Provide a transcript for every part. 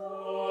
Oh.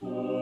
Oh.